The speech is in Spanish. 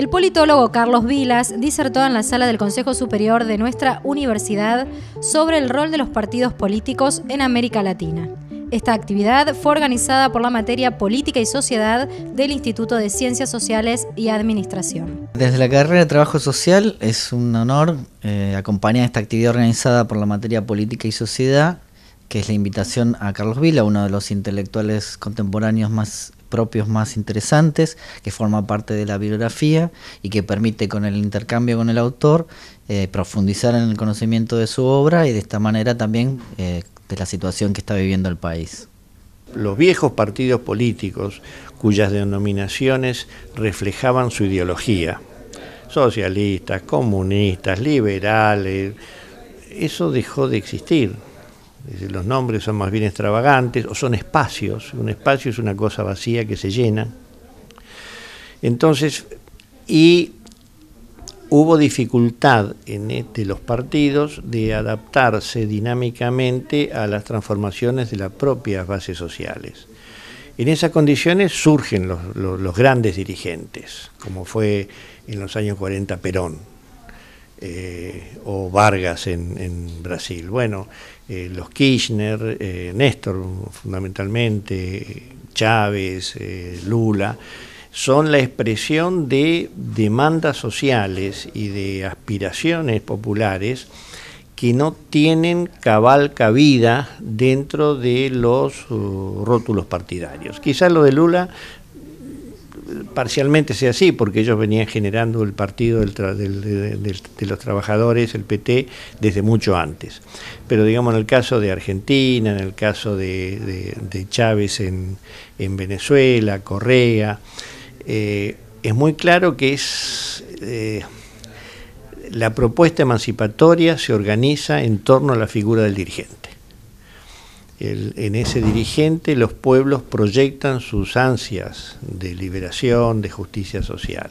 El politólogo Carlos Vilas disertó en la sala del Consejo Superior de nuestra universidad sobre el rol de los partidos políticos en América Latina. Esta actividad fue organizada por la materia Política y Sociedad del Instituto de Ciencias Sociales y Administración. Desde la carrera de Trabajo Social es un honor eh, acompañar esta actividad organizada por la materia Política y Sociedad, que es la invitación a Carlos Vila, uno de los intelectuales contemporáneos más propios más interesantes, que forma parte de la bibliografía y que permite con el intercambio con el autor eh, profundizar en el conocimiento de su obra y de esta manera también eh, de la situación que está viviendo el país. Los viejos partidos políticos, cuyas denominaciones reflejaban su ideología, socialistas, comunistas, liberales, eso dejó de existir. Los nombres son más bien extravagantes o son espacios. Un espacio es una cosa vacía que se llena. Entonces, y hubo dificultad en de los partidos de adaptarse dinámicamente a las transformaciones de las propias bases sociales. En esas condiciones surgen los, grandes dirigentes, como fue en los años 40 Perón eh, o Vargas en, Brasil. Bueno, eh, los Kirchner, eh, Néstor fundamentalmente, Chávez, Lula son la expresión de demandas sociales y de aspiraciones populares que no tienen cabal cabida dentro de los uh, rótulos partidarios. Quizás lo de Lula parcialmente sea así, porque ellos venían generando el partido de los trabajadores, el PT, desde mucho antes. Pero digamos en el caso de Argentina, en el caso de, Chávez en, en Venezuela, Correa, eh, es muy claro que es eh, la propuesta emancipatoria se organiza en torno a la figura del dirigente. En ese dirigente los pueblos proyectan sus ansias de liberación, de justicia social.